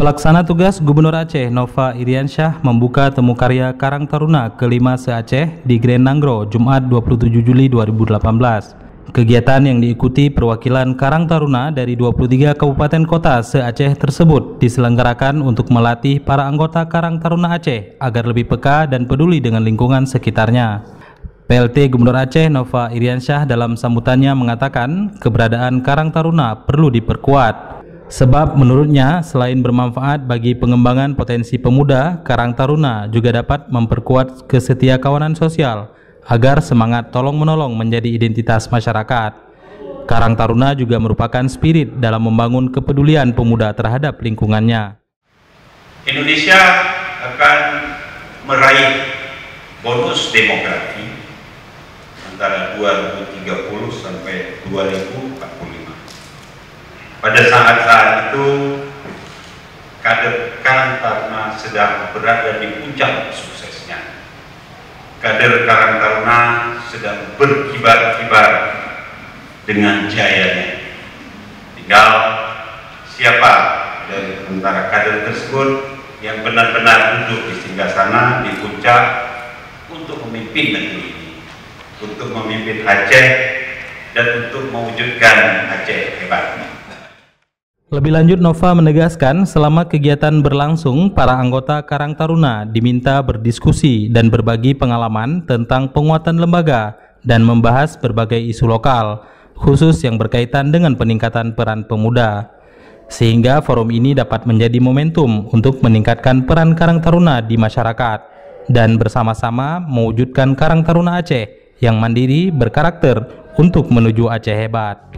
Pelaksana tugas Gubernur Aceh Nova Iriansyah membuka temu karya Karang Taruna kelima se-Aceh di Grand Nanggro Jumat 27 Juli 2018. Kegiatan yang diikuti perwakilan Karang Taruna dari 23 kabupaten kota se-Aceh tersebut diselenggarakan untuk melatih para anggota Karang Taruna Aceh agar lebih peka dan peduli dengan lingkungan sekitarnya. PLT Gubernur Aceh Nova Iriansyah dalam sambutannya mengatakan keberadaan Karang Taruna perlu diperkuat Sebab menurutnya selain bermanfaat bagi pengembangan potensi pemuda, Karang Taruna juga dapat memperkuat kesetia kawanan sosial agar semangat tolong-menolong menjadi identitas masyarakat. Karang Taruna juga merupakan spirit dalam membangun kepedulian pemuda terhadap lingkungannya. Indonesia akan meraih bonus demografi antara 2030 sampai 2040 pada saat-saat itu kader Karang sedang berada di puncak suksesnya. Kader Karang sedang berkibar-kibar dengan jayanya. Tinggal siapa dari antara kader tersebut yang benar-benar duduk di singgah sana di puncak untuk memimpin negeri ini, untuk memimpin Aceh dan untuk mewujudkan Aceh hebat. Lebih lanjut Nova menegaskan selama kegiatan berlangsung para anggota Karang Taruna diminta berdiskusi dan berbagi pengalaman tentang penguatan lembaga dan membahas berbagai isu lokal khusus yang berkaitan dengan peningkatan peran pemuda sehingga forum ini dapat menjadi momentum untuk meningkatkan peran Karang Taruna di masyarakat dan bersama-sama mewujudkan Karang Taruna Aceh yang mandiri berkarakter untuk menuju Aceh hebat.